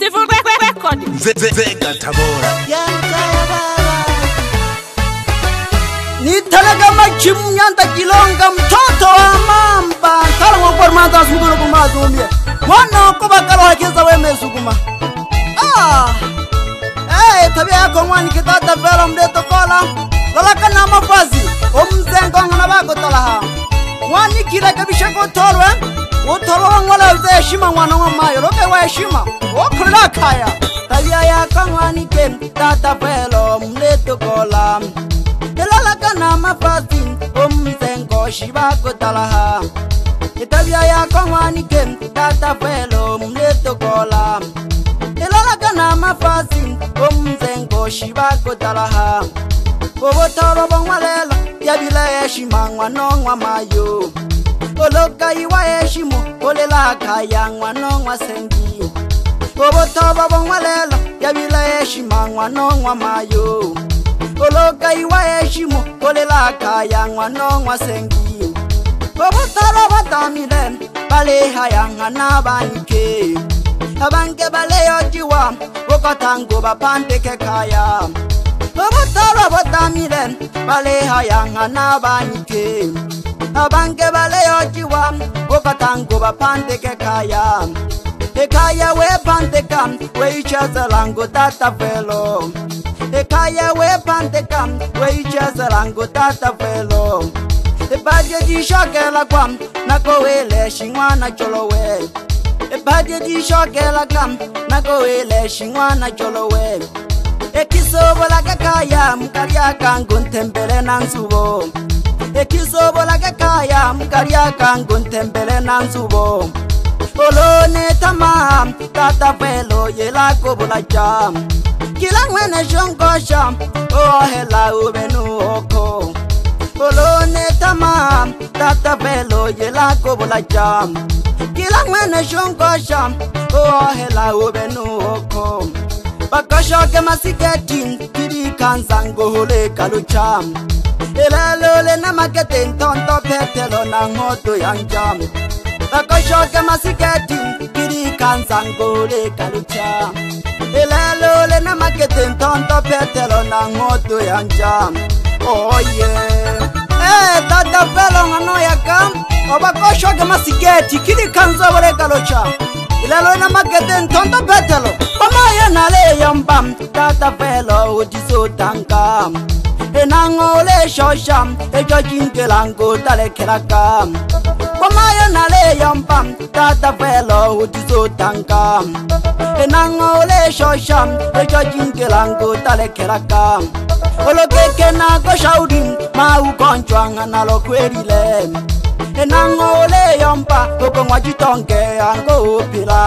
festival record vega tabora nithaleka machimunyanta kilonga mthotho wa mamba nkhala ngokormanta asungulo kumazumbie mwana kuvakalaha khiza wemesu kuma ey thavi yakho ng'wani khitatavela mleto kola lalakana mafazi omzengo ngana vakotalaha ng'wani khileka vixakotho kupeze heshima mwana wa mayo lobe wa heshima wokhulula khaya kalia yaka ngwani ke tata pelo mletokola telalakana mafasi omsengo shibako talaha etabia yaka ngwani ke tata pelo mletokola telalakana mafasi omsengo shibako talaha obotolo bongwalela yabila heshima mwana wa mayo kolokaiwa eshimo kolelakhaya ng'wana ng'wa sendi ovothova vong'walela yavila eshima ng'wana ng'wa mayo kolokaiwa eshimo kolelakhaya ng'wana ng'wa sendi ovothalo vatamile valehaya ng'ana vanke avanke valeyotiwa vokatango vapandeke khaya ovothalo votamile valehaya ng'ana vanke abange baleyotiwa okatango bapandeke kaya ekaya wepandeka weichaza lango tatavelo ekaya wepandeka weichaza lango tatavelo ebadye dishokela kwa nakoweleshi mwana colowe ebadye dishokela kwa nakoweleshi mwana colowe ekisobolaka kaya mukalyakango ntembele na nzubo ekizobola kekaya mukari akango ntembele na nzubo olone tama tata velo yela kobola ja kila ngwene jongosha ohela ubenu oko olone tama tata velo yela kobola ja kila ngwene jongosha ohela ubenu oko bakoshoke masiketi kirikanza ngohole kalucha ilalulina maketintonto phethelo na ngoto ya ncamo vakoxoke masiketi kirikandzangoleka luchamo ilalulina maketintonto phethelo na ngoto ya ncamo oye etatapela eh, ngano yaka ovakoxoke masiketi kirikandzovoleka luchamo ilalulina maketintonto phethelo pamayonaleyo mbam tatapelo utisutankamo enango le shosha ejo jingela ngota le kheraka koma yo na le yompa tata velo utizo tanka enango le shosha ejo jingela ngota le kheraka olo keke na go shaudi ma u konjwa ngana lo kwerile enango le yompa oko ngwaji tonke ango pila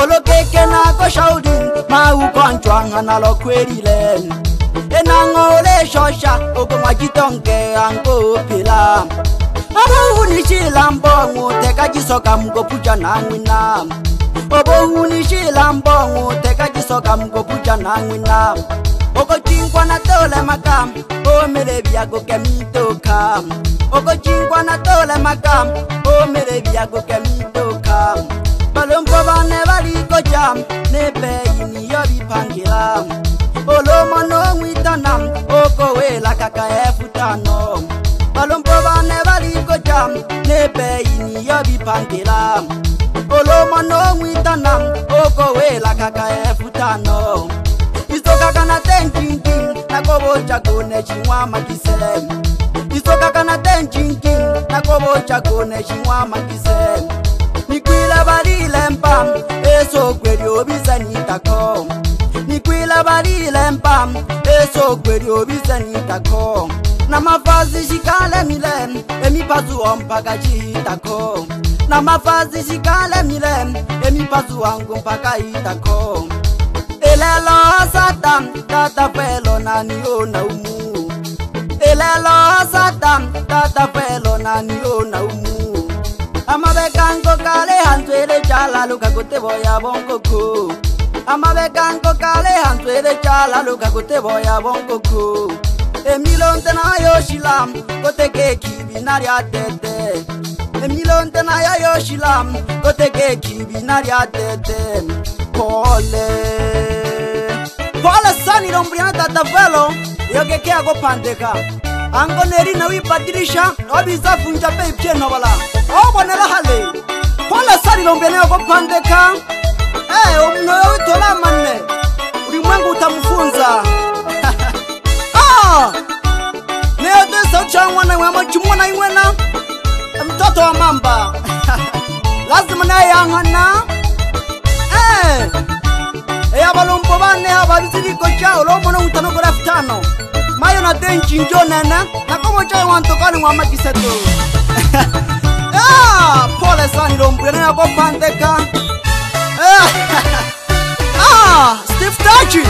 olo keke na go shaudi ma u konjwa ngana lo kwerile Thank you enanga ole shosha okomwa citongea ngopila obouni cilambo nguteka cisoka mukopuca nangwina obouni cilambo nguteka cisoka mukopuca nangwina okocinkwana tolemaka omele viago kemitoka okocinkwana tolemaka omele viago kemitoka balompo bane balikoca nepeyini yo bipangila nechiwamakiselema isokakana tenjingi nakovoca kone chiwamakiselema nikwila valilempa esokweliovisanitako nikwila valilempa esokweliovisanitako na mafazi cikalemile emipazuwa mpaka ciitako na mafazi cikalemile emipazuwa ngu mpaka itako elelo asata tatakwelo naniyo naumu lelo satam tata felo nani o naumu amabe kanko kale hantwele chala luka kutebo ya bonkoko amabe kanko kale hantwele chala luka kutebo ya bonkoko emilonte na yo shilam koteke kibinari atete emilonte na ya yo shilam koteke kibinari atete pole pole sani lombriana tata felo yo que que hago pandeja angonerina uyibadilisha abiza vunja beipyenobola obonela hale kola salilo mbeneyokopandeka hey, eh, omuno oyo witola mane ulimwengu utamufunza neyodesa ah! utya mwana wamocimona imwena mtoto wa mamba lazima neyayangana eyabalombo eh! eh, hey. bane ababizilikoca olomona utanogola futano mayo na ten chinjo nana na komo chai wantokani mwa makiseto ah, pole sana ndombwene nako pandeka eh, ah, steve tachi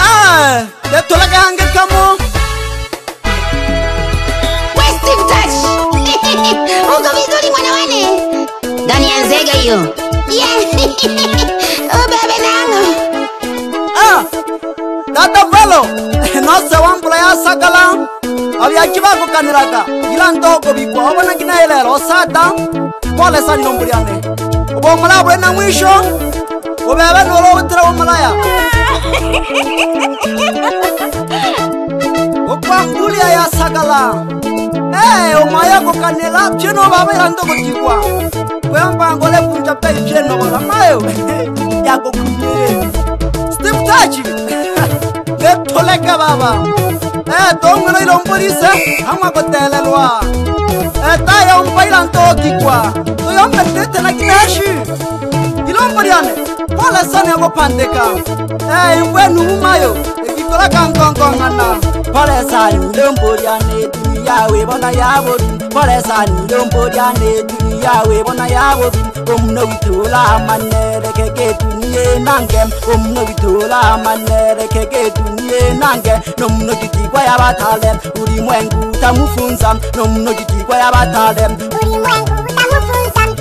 ah, de eh, letolaka hange kamo uko vizuri mwana wane gani anzega yo yeah. tata felo nose wambula yasakala aviacivakukaniraka yila ntoko vikwa ovona nginayelela osata kolesa nombuliane uva omulaya vule na mwisho uveve nuolo utira womulaya ukwambulia yasakala omaya kukanila pyeno vava yila ntoko tikwa kuyambangole punjapei pyenola mayo yakokuie stiptachi ke baba e tongolo ilo mpolise amwa kotelelwa e eh, tayo mpaila ntokikwa toyombe tete na kineshi ilo mpoliane pole sone yakopandeka e eh, imbwenu umayo ekikola kankonkong'ana bolesani lomboria neti yawe bona yabobi bolesani lomboria neti yawe bona yabobi omuna witola manere kegetu niye nange omuna witola manere kegetu niye nange nomuna gitigwa yabatale uri mwengu tamufunza nomuna gitigwa yabatale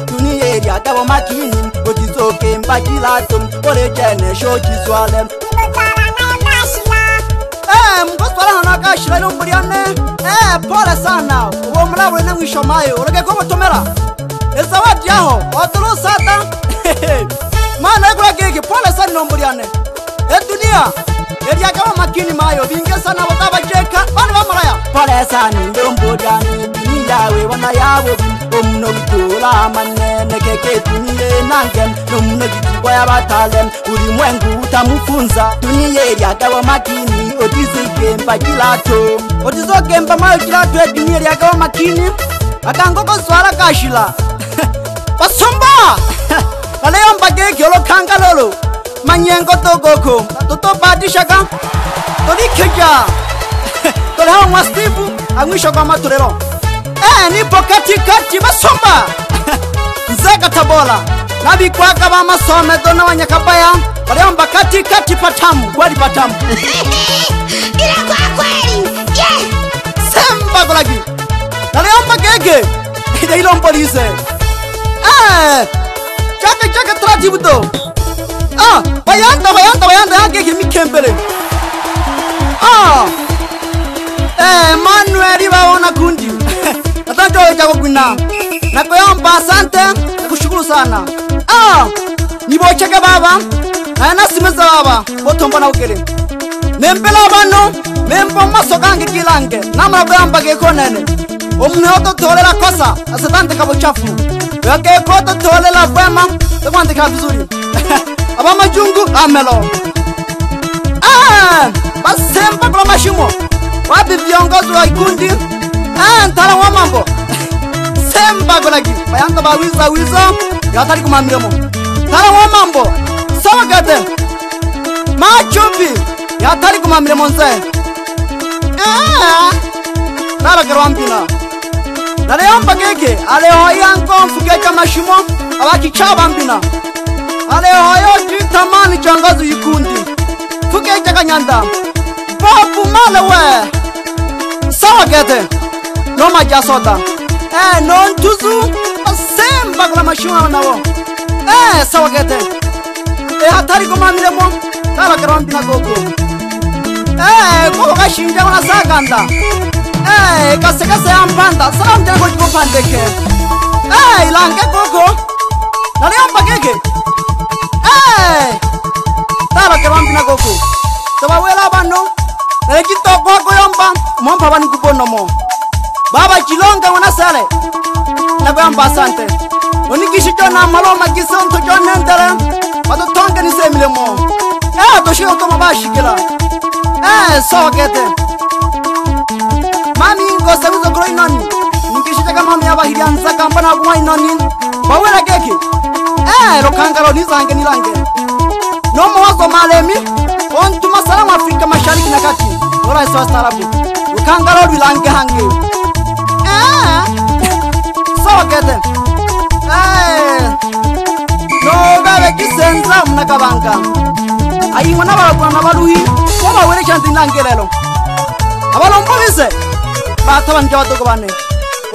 tuniyeriagabo makini ocizoke mbakilato olejene sho cizwale mukozwara hano akashira ino muriane eh pole sana uwo mulabule ne mwishomayo ureke ko mutumira ezawadi aho odulu sata mana ekura kiki pole sana ino muriane e dunia eri akawa makini mayo binge sana wataba jeka bana ba maraya pole sana ndo mbudani ndawe wana yawo bimbo mnobi Kamane neke ketunie nangem Numne kituwa ya batalem Ulimwengu utamufunza Tunie yakawa makini Otizi kemba kilato Otizo kemba mayo kilato ya dunia yakawa makini Akangoko swala kashila Pasomba Kaleo mbagege Manyengo togoko Toto patishaka Tolikeja Tolehawa mwastifu Angwisho kwa maturero Eh, nipo katikati basomba Nzega Tabora nabigwaga b'amasomezo wanyakabaya bariomba kati kati patamu gwali patamu ila kwa kweli yeah. semba golagi naliomba gege ida ilombolise eh chaka chaka taratibu do ah bayanda bayanda bayanda yake mikembele ah eh manueli baona kundi atanjo chako kunanga Nakuomba asante, nakushukuru sana. Ah! Nibocheka baba, anasimeza baba, botomba na ukere. Nembela bano, membo maso gange kilange, namabamba gekonene. Omnoto tolela kosa, asatante kabuchafu. Weke koto tolela kwema, takwandika vizuri. Abamajungu amelo. Ah! Basemba kwa mashimo. Wapi viongozi wa ikundi? Ah, ntala wa mambo. temba kolaki bayanga bawisa wiso yatali kumamilemo tala wo mambo sogate machupi yatali kumamilemo nse eh, nabakera wampina lale yombakeke aleoyanko mfukeca mashimo awakica bambina aleoyo citamani cangazi yikundi fukeca kanyanda babumale we sawagete nomajasota no e eh, non tuzu semba kula mashima nabo e eh, sawagete e hatari ko mamire mo tala karam bina gogo e ko ka shinja wana sakanda e kase kase ampanda salam tele ko ko pandeke e ilange gogo nali ampakeke e tala karam bina gogo tabawela bano Ekitoko koyomba mwampa bani kubonomo baba cilonke ngona sele nabeyan basante oni kisi co na malo makisonto co nentere bato tonke ni semile mo eh, e doshio toma ba shikila e eh, sokete mami ngose wizo kro inoni nikisi caka mami abahilia nsaka mbona kuma inoni bawela keki e eh, rokangalo nizange nilange nomowazo malemi ontuma salamu afrika mashariki na kati olaisowa starabu rokangalo lwilange hange So sokete eh. nobebe kisenza muna kabanga ayimwe nabalagwana baluhi bo bawele shantinlangi lelo abalombobise batho banja batoko bane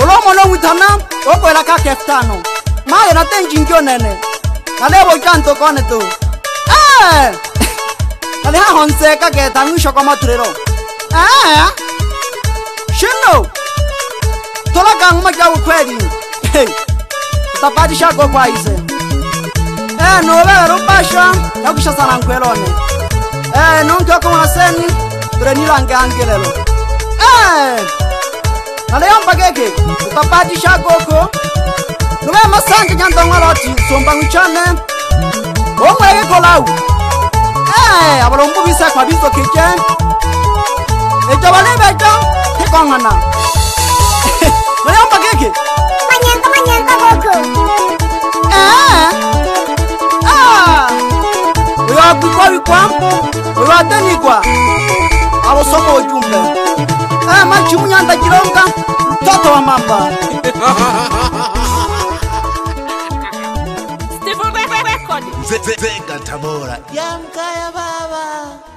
olomona ong'withana okwela ka keftano male natenjingi onene nalebo jantokone tu eh. nalihahonseka ketang'wisho kwa mathulelo eh. shino Utolaka ngoma kidogo kweli. Utapati shako kwa ise. Eh nobela rupasha yakusha sana nkwelone. Eh nonke ko haseni turenila ngangelelo. Eh Naleyamba keke utapati shako ko. Nobe masange nyanda ngoloti somba nchane. Omwege kolau. Eh abalombu bisa kwa bizo keke. Ejo balebe ejo tekongana. gege manyanga manyanga boko oyo wakuikwa wikwa oyo watenikwa avosoko wojumbe machi munyanda kilonga mtoto wa mamba Ve, ve, venga tabora yamkaya baba